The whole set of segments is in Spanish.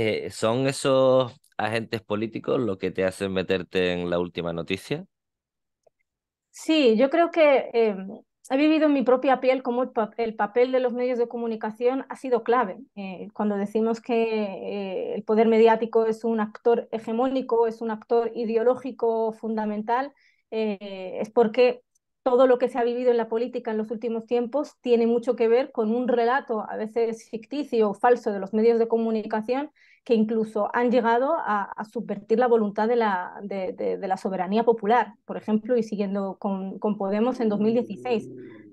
Eh, ¿son esos agentes políticos lo que te hacen meterte en la última noticia? Sí, yo creo que eh, he vivido en mi propia piel cómo el, el, papel de los medios de comunicación ha sido clave. Eh, cuando decimos que el poder mediático es un actor hegemónico, es un actor ideológico fundamental, es porque todo lo que se ha vivido en la política en los últimos tiempos tiene mucho que ver con un relato a veces ficticio o falso de los medios de comunicación que incluso han llegado a, subvertir la voluntad de la, de la, soberanía popular, por ejemplo, y siguiendo con, con Podemos en 2016.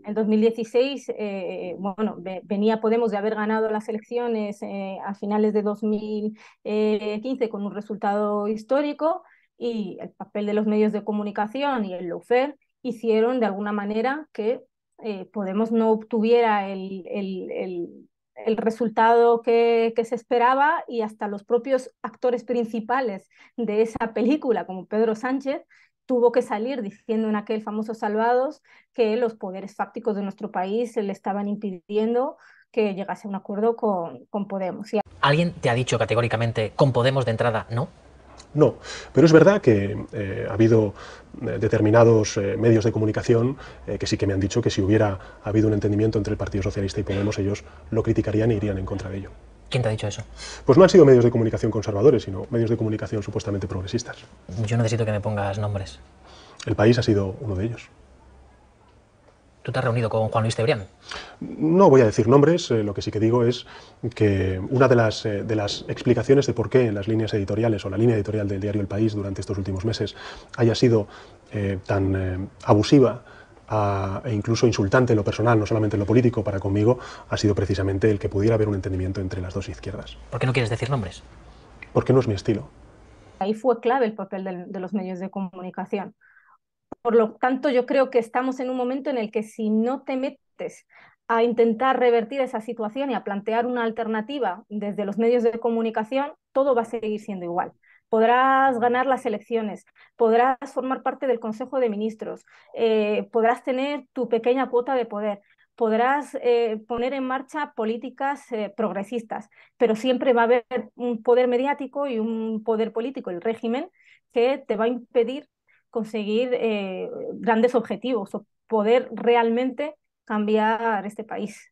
En 2016, eh, bueno, venía Podemos de haber ganado las elecciones eh, a finales de 2015 con un resultado histórico y el papel de los medios de comunicación y el lawfare hicieron de alguna manera que eh, Podemos no obtuviera el, el, el, el resultado que, que, se esperaba y hasta los propios actores principales de esa película, como Pedro Sánchez, tuvo que salir diciendo en aquel famoso Salvados que los poderes fácticos de nuestro país le estaban impidiendo que llegase a un acuerdo con, con Podemos. ¿Alguien te ha dicho categóricamente con Podemos de entrada no? No, pero es verdad que eh, ha habido eh, determinados eh, medios de comunicación eh, que sí que me han dicho que si hubiera habido un entendimiento entre el Partido Socialista y Podemos, ellos lo criticarían e irían en contra de ello. ¿Quién te ha dicho eso? Pues no han sido medios de comunicación conservadores, sino medios de comunicación supuestamente progresistas. Yo necesito que me pongas nombres. El país ha sido uno de ellos. ¿Tú te has reunido con Juan Luis Tebrián? No voy a decir nombres, eh, lo que sí que digo es que una de las, eh, de las explicaciones de por qué en las líneas editoriales o la línea editorial del diario El País durante estos últimos meses haya sido eh, tan eh, abusiva a, e incluso insultante en lo personal, no solamente en lo político, para conmigo, ha sido precisamente el que pudiera haber un entendimiento entre las dos izquierdas. ¿Por qué no quieres decir nombres? Porque no es mi estilo. Ahí fue clave el papel de, de los medios de comunicación por lo tanto, yo creo que estamos en un momento en el que si no te metes a intentar revertir esa situación y a plantear una alternativa desde los medios de comunicación, todo va a seguir siendo igual. Podrás ganar las elecciones, podrás formar parte del Consejo de Ministros, eh, podrás tener tu pequeña cuota de poder, podrás eh, poner en marcha políticas eh, progresistas, pero siempre va a haber un poder mediático y un poder político, el régimen, que te va a impedir conseguir eh, grandes objetivos o poder realmente cambiar este país.